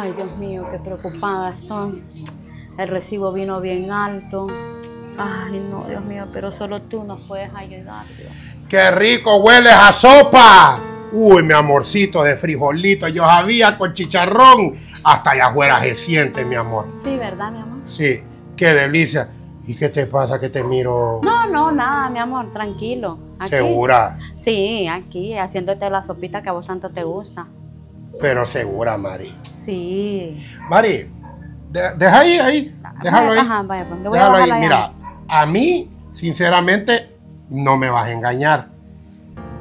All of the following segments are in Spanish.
Ay, Dios mío, qué preocupada estoy. El recibo vino bien alto. Ay, no, Dios mío, pero solo tú nos puedes ayudar, Dios. ¡Qué rico hueles a sopa! Uy, mi amorcito de frijolito, yo sabía con chicharrón. Hasta allá afuera se siente, mi amor. Sí, ¿verdad, mi amor? Sí, qué delicia. ¿Y qué te pasa que te miro? No, no, nada, mi amor, tranquilo. Aquí. ¿Segura? Sí, aquí, haciéndote la sopita que a vos tanto te gusta. Pero segura, Mari. Sí. Mari, de- deja ahí, ahí. Déjalo ahí. Ajá, vaya, pues, Déjalo ahí. Mira, a mí, sinceramente, no me vas a engañar.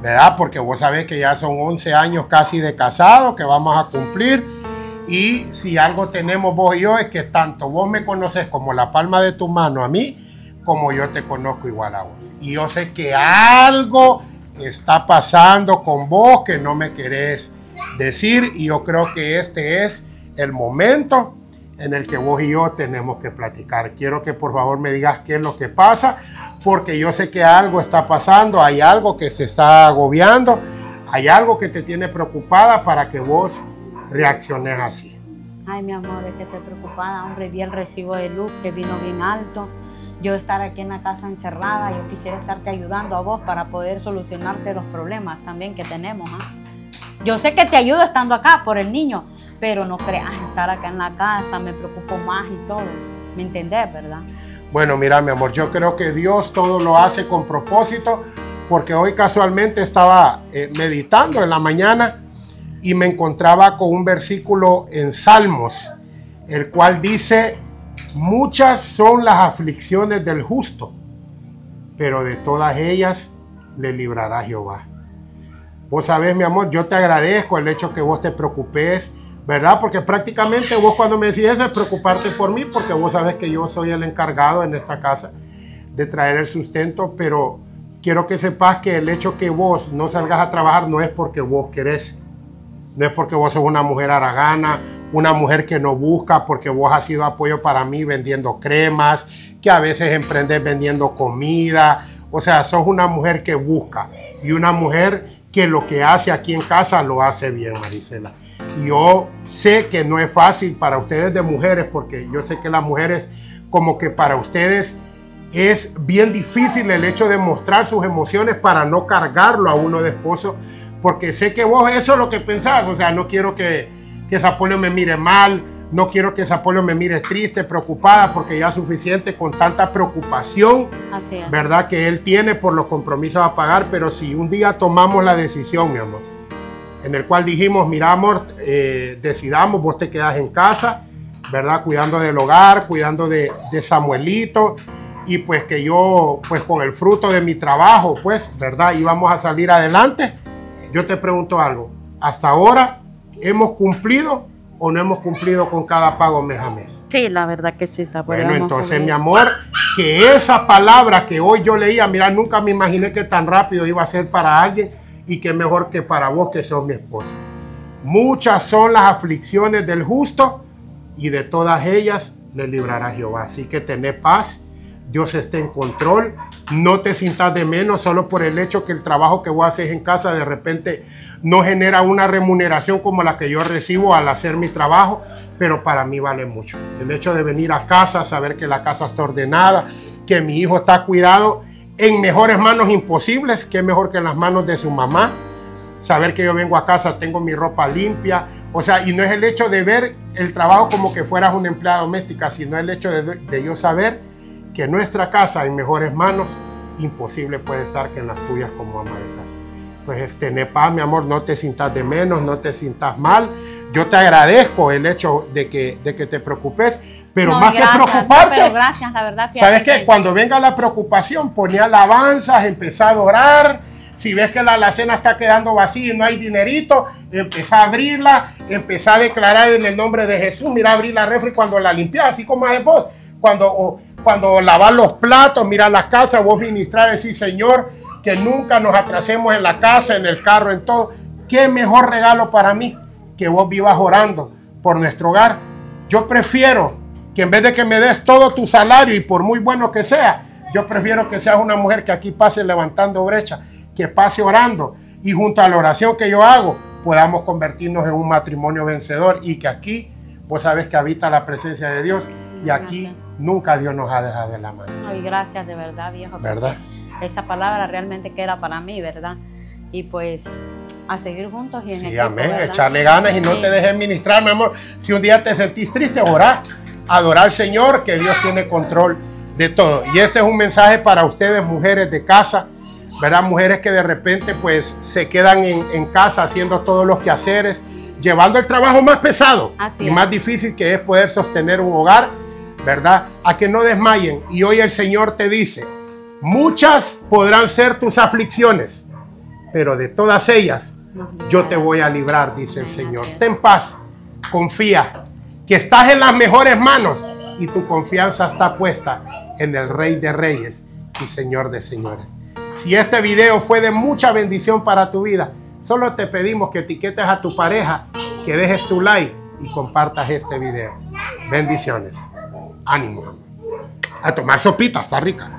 ¿Verdad? Porque vos sabés que ya son 11 años casi de casado que vamos a cumplir. Y si algo tenemos vos y yo es que tanto vos me conoces como la palma de tu mano a mí, como yo te conozco igual a vos. Y yo sé que algo está pasando con vos que no me querés decir. Y yo creo que este es el momento en el que vos y yo tenemos que platicar. Quiero que por favor me digas qué es lo que pasa, porque yo sé que algo está pasando, hay algo que se está agobiando, hay algo que te tiene preocupada para que vos reacciones así. Ay, mi amor, es que estoy preocupada. Hombre, vi el recibo de luz que vino bien alto. Yo estar aquí en la casa encerrada, yo quisiera estarte ayudando a vos para poder solucionarte los problemas también que tenemos. ¿ah? Yo sé que te ayudo estando acá por el niño, pero no creas estar acá en la casa, me preocupo más y todo. ¿Me entendés, verdad? Bueno, mira, mi amor, yo creo que Dios todo lo hace con propósito, porque hoy casualmente estaba eh, meditando en la mañana y me encontraba con un versículo en Salmos, el cual dice, muchas son las aflicciones del justo, pero de todas ellas le librará Jehová. Vos sabés, mi amor, yo te agradezco el hecho que vos te preocupes, ¿verdad? Porque prácticamente vos cuando me decís eso es preocuparte por mí, porque vos sabés que yo soy el encargado en esta casa de traer el sustento, pero quiero que sepas que el hecho que vos no salgas a trabajar no es porque vos querés, no es porque vos sos una mujer aragana, una mujer que no busca, porque vos has sido apoyo para mí vendiendo cremas, que a veces emprendes vendiendo comida, o sea, sos una mujer que busca y una mujer que lo que hace aquí en casa lo hace bien, Marisela. Yo sé que no es fácil para ustedes de mujeres, porque yo sé que las mujeres, como que para ustedes es bien difícil el hecho de mostrar sus emociones para no cargarlo a uno de esposo, porque sé que vos eso es lo que pensás, o sea, no quiero que, que Zapolio me mire mal, no quiero que Zapolio me mire triste, preocupada, porque ya es suficiente con tanta preocupación Así es. ¿verdad? Que él tiene por los compromisos a pagar, pero si un día tomamos la decisión, mi amor, en el cual dijimos, mira, amor, eh, decidamos, vos te quedas en casa, ¿verdad? Cuidando del hogar, cuidando de, de Samuelito, y pues que yo, pues con el fruto de mi trabajo, pues, ¿verdad? Íbamos a salir adelante. Yo te pregunto algo, ¿hasta ahora hemos cumplido o no hemos cumplido con cada pago mes a mes? Sí, la verdad que sí, Bueno, entonces, mi amor, que esa palabra que hoy yo leía, mira, nunca me imaginé que tan rápido iba a ser para alguien y que mejor que para vos que sos mi esposa. Muchas son las aflicciones del justo y de todas ellas le librará Jehová. Así que tené paz, Dios está en control, no te sientas de menos solo por el hecho que el trabajo que vos haces en casa de repente no genera una remuneración como la que yo recibo al hacer mi trabajo, pero para mí vale mucho. El hecho de venir a casa, saber que la casa está ordenada, que mi hijo está cuidado en mejores manos imposibles, que mejor que en las manos de su mamá. Saber que yo vengo a casa, tengo mi ropa limpia, o sea, y no es el hecho de ver el trabajo como que fueras una empleada doméstica, sino el hecho de, de yo saber que nuestra casa en mejores manos, imposible puede estar que en las tuyas como ama de casa pues tener paz, mi amor, no te sientas de menos, no te sientas mal. Yo te agradezco el hecho de que, de que te preocupes, pero No, más gracias, que preocuparte, Pero gracias, la verdad. ¿sabes qué? que- Cuando venga la preocupación, ponía alabanzas, empezá a orar. Si ves que la alacena está quedando vacía y no hay dinerito, empezá a abrirla, empezá a declarar en el nombre de Jesús. Mira, abrir la refri cuando la limpias, así como haces vos. Cuando, o- cuando lavas los platos, mira la casa, vos ministrar, decir, Señor, que nunca nos atrasemos en la casa, en el carro, en todo. ¿Qué mejor regalo para mí que vos vivas orando por nuestro hogar? Yo prefiero que en vez de que me des todo tu salario y por muy bueno que sea, yo prefiero que seas una mujer que aquí pase levantando brecha, que pase orando y junto a la oración que yo hago, podamos convertirnos en un matrimonio vencedor y que aquí, vos sabes que habita la presencia de Dios y aquí nunca Dios nos ha dejado de la mano. Ay, gracias de verdad, viejo. ¿Verdad? Esa palabra realmente que era para mí, ¿verdad? Y pues a seguir juntos y en Sí, equipo, amén. ¿verdad? Echarle ganas y no Sí. te dejes ministrar, mi amor. Si un día te sentís triste, orá. Adorar al Señor, que Dios tiene control de todo. Y este es un mensaje para ustedes, mujeres de casa, ¿verdad? Mujeres que de repente pues se quedan en, en casa haciendo todos los quehaceres, llevando el trabajo más pesado Así y es. más difícil que es poder sostener un hogar, ¿verdad? A que no desmayen. Y hoy el Señor te dice, muchas podrán ser tus aflicciones, pero de todas ellas yo te voy a librar, dice el Señor. Ten paz, confía, que estás en las mejores manos y tu confianza está puesta en el Rey de Reyes y Señor de Señores. Si este video fue de mucha bendición para tu vida, solo te pedimos que etiquetes a tu pareja, que dejes tu like y compartas este video. Bendiciones. Ánimo. A tomar sopita, está rica.